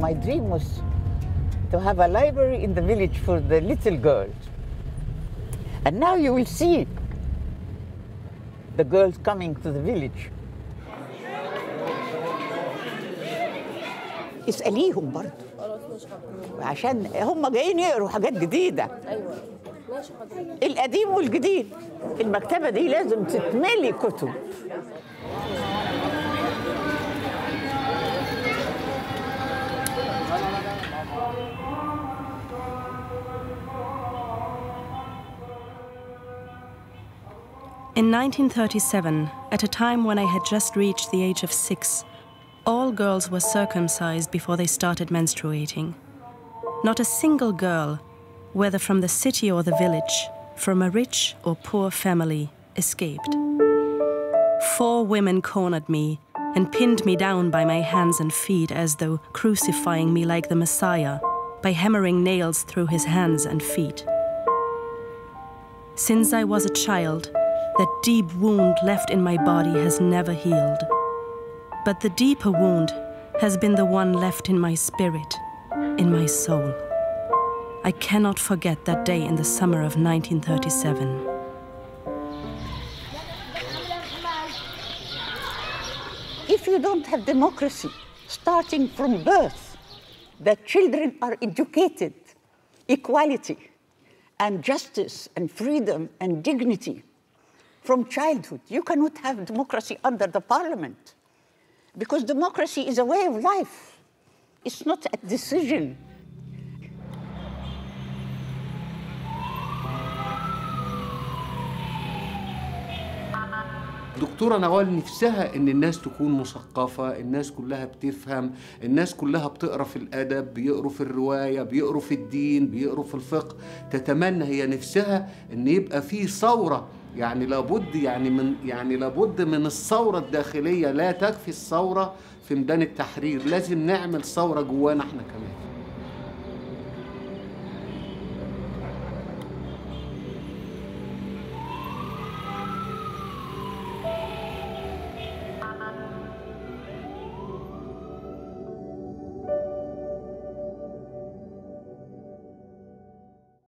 my dream was to have a library in the village for the little girls. And now you will see the girls coming to the village. اسأليهم برضه خلاص ماشي حضرتك عشان هم جايين يقروا حاجات جديدة ايوه ماشي حضرتك القديم والجديد المكتبة دي لازم تتملي كتب In 1937, at a time when I had just reached the age of six, all girls were circumcised before they started menstruating. Not a single girl, whether from the city or the village, from a rich or poor family, escaped. Four women cornered me and pinned me down by my hands and feet as though crucifying me like the Messiah by hammering nails through his hands and feet. Since I was a child, that deep wound left in my body has never healed. But the deeper wound has been the one left in my spirit, in my soul. I cannot forget that day in the summer of 1937. If you don't have democracy starting from birth, that children are educated, equality, and justice, and freedom, and dignity from childhood, you cannot have democracy under the parliament. Because democracy is a way of life, it's not a decision. دكتورة نوال نفسها إن الناس تكون مثقفة الناس كلها بتفهم الناس كلها بتقرأ في الأدب بيقروا في الرواية بيقروا في الدين بيقروا في الفقه تتمنى هي نفسها إن يبقى في ثورة. يعني لابد يعني من يعني لابد من الثورة الداخلية. لا تكفي الثورة في ميدان التحرير لازم نعمل ثورة جوانا إحنا كمان.